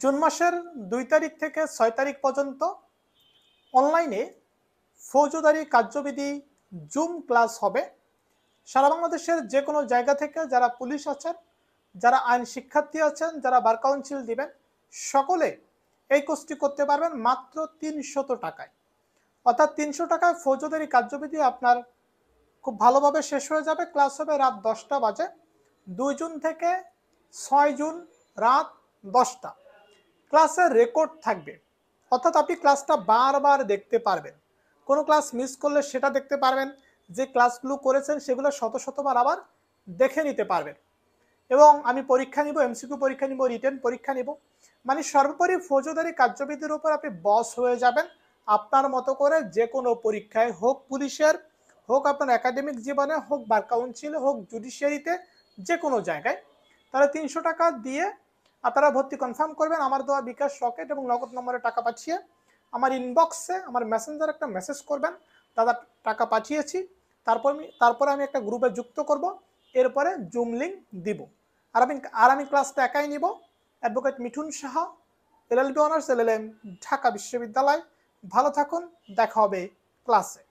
June মাসের দুই তারিখ থেকে ছয় তারিখ পর্যন্ত অনলাইনে ফৌজদারি কার্যবিধি জুম ক্লাস হবে। সারা বাংলাদেশের যে কোনো জায়গা থেকে যারা পুলিশ আছেন, যারা আইন শিক্ষার্থী আছেন, যারা বার কাউন্সিল দিবেন, সকলে এই কোর্সটি করতে পারবেন মাত্র তিনশত টাকায়। অর্থাৎ তিনশো টাকায় ফৌজদারি কার্যবিধি আপনার খুব ভালোভাবে শেষ হয়ে যাবে। ক্লাস হবে রাত দশটা বাজে। দুই জুন থেকে ছয় জুন রাত দশটা। ক্লাসের রেকর্ড থাকবে। অর্থাৎ আপনি ক্লাসটা বারবার দেখতে পারবেন। কোনো ক্লাস মিস করলে সেটা দেখতে পারবেন, যে ক্লাসগুলো করেছেন সেগুলো শত শতবার আবার দেখে নিতে পারবেন। এবং আমি পরীক্ষা নিব এমসিকিউ পরীক্ষা নিব রিটেন পরীক্ষা নিব। মানে সর্বোপরি ফৌজদারি কার্যবিধির উপর আপনি বস হয়ে যাবেন। আপনার মতো করে যে কোনো পরীক্ষায় হোক পুলিশের, হোক আপনার একাডেমিক জীবনে হোক বার কাউন্সিলে হোক জুডিশিয়ারিতে যে কোনো জায়গায়। তাহলে তিনশো টাকা দিয়ে আপনারা ভর্তি কনফার্ম করবেন, আমার দেওয়া বিকাশ রকেট এবং নগদ নম্বরে টাকা পাঠিয়ে আমার ইনবক্সে আমার মেসেঞ্জার একটা মেসেজ করবেন, দাদা, টাকা পাঠিয়েছি, তারপর আমি, তারপরে আমি একটা গ্রুপে যুক্ত করব, এরপরে জুম লিঙ্ক দিব। আর আমি আর আমি ক্লাসটা একাই নিব advocate Mithun Saha LLB honours LLM Dhaka বিশ্ববিদ্যালয়। ভালো থাকুন, দেখা হবে ক্লাসে